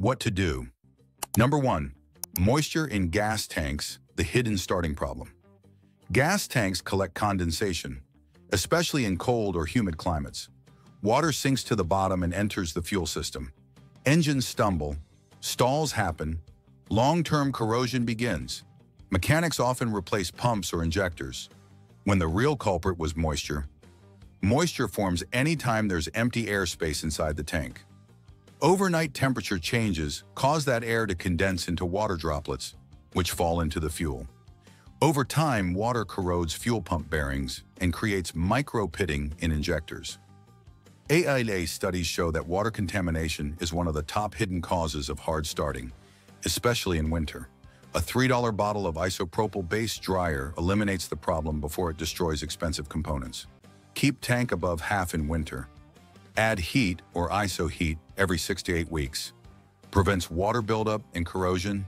What to do? Number one, moisture in gas tanks, the hidden starting problem. Gas tanks collect condensation, especially in cold or humid climates. Water sinks to the bottom and enters the fuel system. Engines stumble, stalls happen, long-term corrosion begins. Mechanics often replace pumps or injectors. When the real culprit was moisture, moisture forms anytime there's empty airspace inside the tank. Overnight temperature changes cause that air to condense into water droplets, which fall into the fuel. Over time, water corrodes fuel pump bearings and creates micro-pitting in injectors. AIA studies show that water contamination is one of the top hidden causes of hard starting, especially in winter. A $3 bottle of isopropyl-based dryer eliminates the problem before it destroys expensive components. Keep tank above half in winter. Add HEET or ISO-HEET every 6 to 8 weeks. Prevents water buildup and corrosion